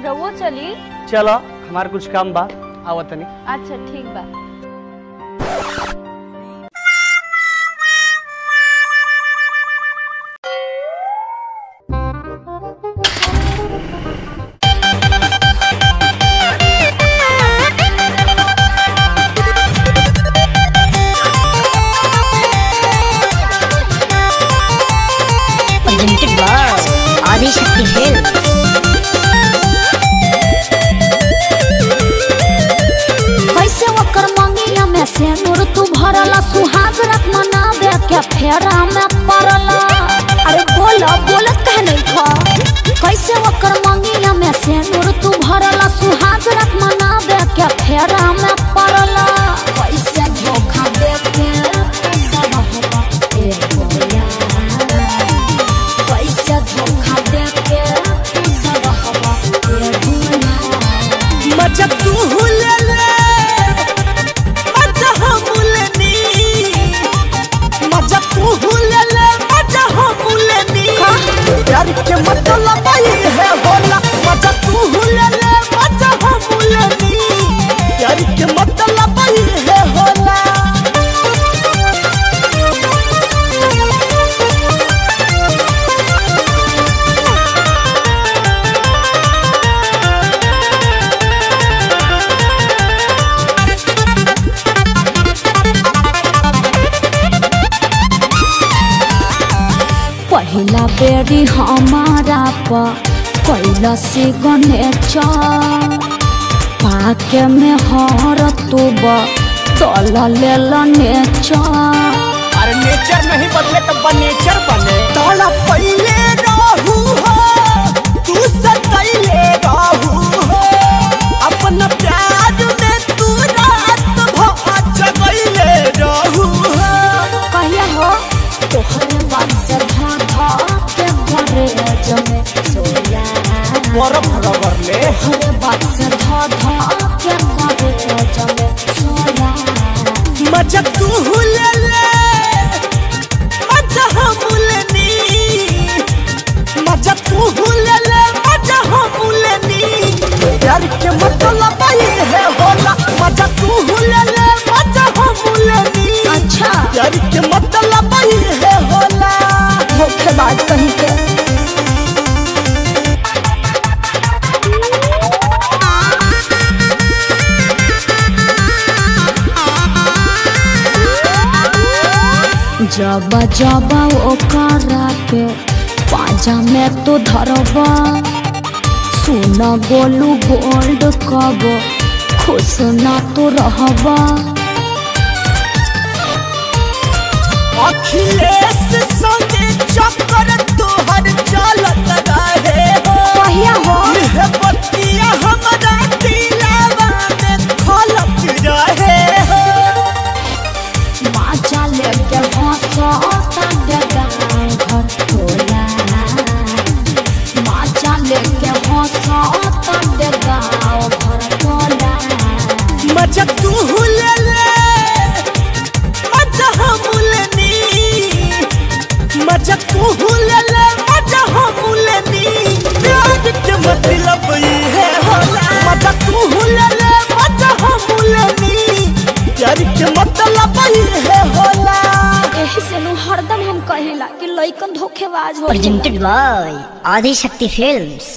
चली चलो हमार कुछ काम बा। आवत तनी। अच्छा ठीक बा। Adi से तू भरला सुहाग रख मनावे के फेरा में पहिला बेरी हमारा पैलसी कैला से गणेश पाके में हर तुब तल ले नेचर अरे नेचर नहीं बदले तब नेचर बने। तोला बरफ रगड़ ले तोहरे बात से धा धा के घरे जमे सोया मज़ा तू ले ले मज़ा हम लेनी मज़ा तू ले ले मज़ा हम लेनी प्यार के मतलब आई है होला मज़ा तू ले ले मज़ा हम लेनी अच्छा। प्यार के जब जबा ओकरा के पाजा में तो धरबा। सुना बोलू गोल्ड कब, खुश ना तो रहबा। अखिलेश संगे मज़ा तू ले ले मज़ा हम लेनी मज़ा तू ले ले मज़ा हम लेनी प्यार के मतलब ये है होला। मज़ा तू ले ले मज़ा हम लेनी प्यार के मतलब ये है होला। यही से नु हरदम हम कहिला कि लइकन धोखेबाज हो Presented by Adi Shakti Films.